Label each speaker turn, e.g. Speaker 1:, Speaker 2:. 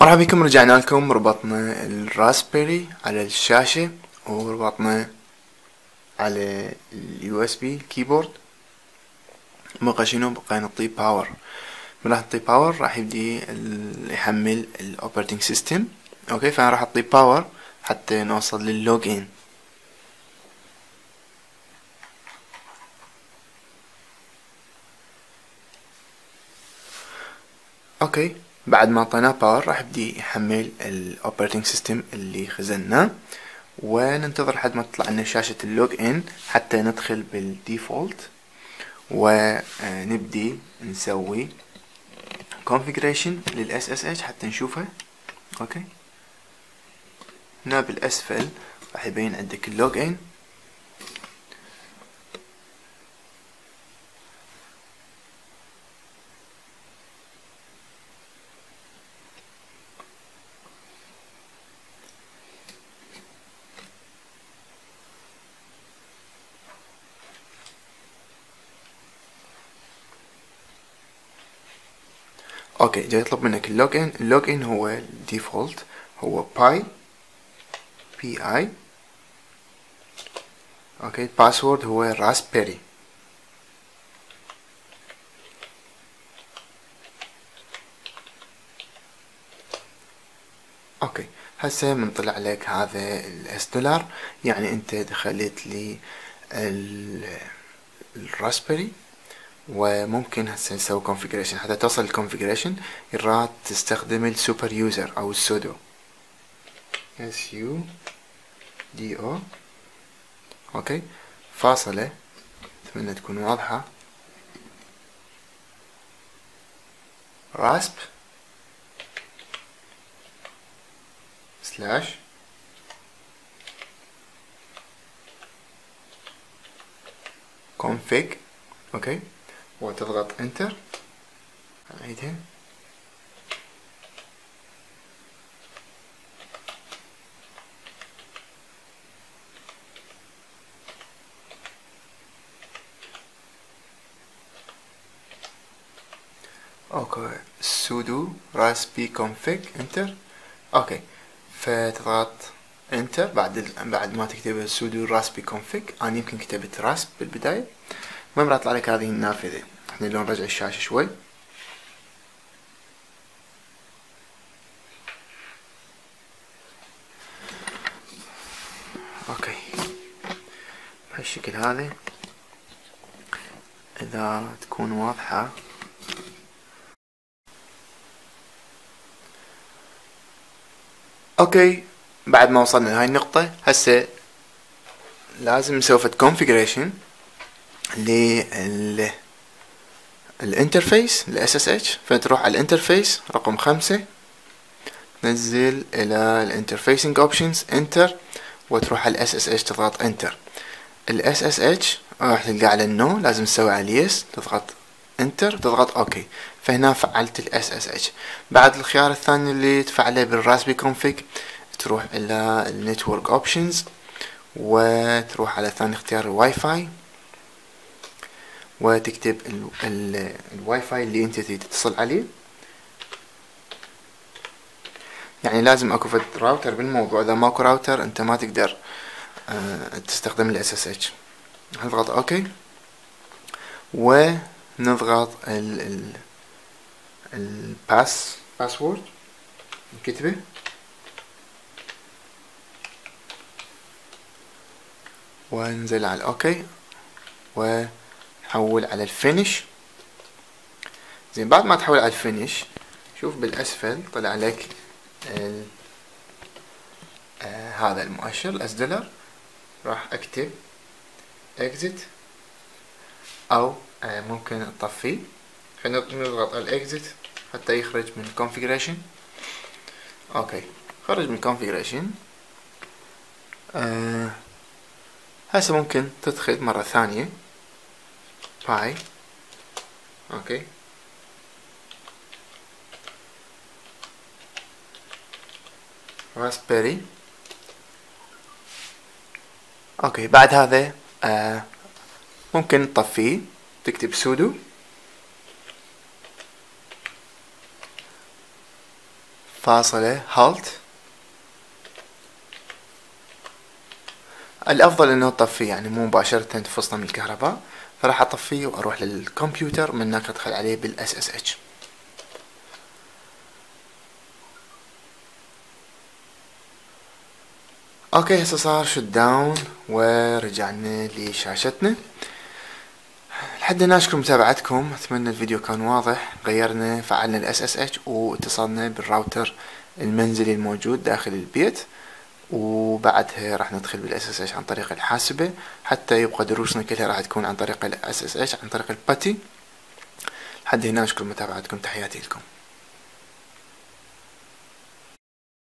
Speaker 1: مرحبا بكم رجعنا لكم ربطنا الـ Raspberry على الشاشة وربطنا على ال USB keyboard. بقى شنو؟ بقى نعطيه power من راح نعطيه power راح يبدي يحمل ال operating system okay فأنا راح أعطيه power حتى نوصل لل login Okay. بعد ما اعطيناه power راح يبدي يحمل ال operating system اللي خزناه وننتظر لحد ما تطلع لنا شاشة ال login حتى ندخل بال default ونبدي نسوي configuration لل SSH حتى نشوفها okay? هنا بالأسفل راح يبين عندك ال login Okay جاي يطلب منك ال login ال login هو ال default هو pi P I okay ال password هو raspberry okay هسه من طلع لك هذا ال S dollar يعني أنت دخلت لي ال Raspberry وممكن هسه نسوي configuration. حتى توصل ال configuration يراد تستخدم ال super user أو ال sudo s u d o. okay. فاصلة. أتمنى تكون واضحة. rasp. slash config. أوكي. وتضغط انتر نعيدها أوكي sudo raspi config انتر أوكي فتضغط انتر بعد. بعد ما تكتب sudo raspi config. أنا يمكن كتبت راسب بالبداية. المهم راح يطلع لك هذه النافذة؟ إحنا لو نرجع الشاشة شوي. أوكي. بهالشكل هذا إذا تكون واضحة. Okay. بعد ما وصلنا لهاي النقطة هسه لازم نسوي configuration. لل ال interface ال SS فتروح على ال interface؟ رقم خمسة. تنزل إلى ال interfacing options enter وتروح على ال SS تضغط enter ال SS راح تلقى على ال no لازم تسوي على ال yes تضغط enter تضغط okay فهنا فعلت ال SS بعد الخيار الثاني اللي تفعله بال raspi config تروح إلى ال network options وتروح على ثاني اختيار الواي فاي وتكتب الواي فاي اللي انت تريد تتصل عليه. يعني لازم اكو فد راوتر بالموضوع إذا ماكو راوتر انت ما تقدر آه تستخدم ال SSH نضغط okay؟ ونضغط ال ال ال pass password نكتبه وننزل على okay. و حول على ال finish. زين بعد ما تحول على ال finish شوف بالأسفل طلع لك آه هذا المؤشر ال S dollar راح أكتب exit أو آه ممكن اطفيه خلينا نضغط على ال exit حتى يخرج من ال configuration okay خرج من الكونفيجريشن آه هسه ممكن تدخل مرة ثانية. pi okay raspberry okay بعد هذا آه ممكن تطفيه تكتب sudo فاصلة halt. الأفضل إنه تطفيه يعني مو مباشرة تفصله من الكهرباء. فراح اطفيه وأروح للكمبيوتر من هناك أدخل عليه بال SSH Okay هسه صار shutdown ورجعنا لشاشتنا. لحد هنا اشكر متابعتكم أتمنى الفيديو كان واضح. غيرنا فعلنا ال SSH واتصلنا بالراوتر المنزلي الموجود داخل البيت. وبعدها راح ندخل بال SSH عن طريق الحاسبة حتى يبقى دروسنا كلها راح تكون عن طريق ال SSH عن طريق ال PuTTY لحد هنا اشكر متابعتكم تحياتي لكم.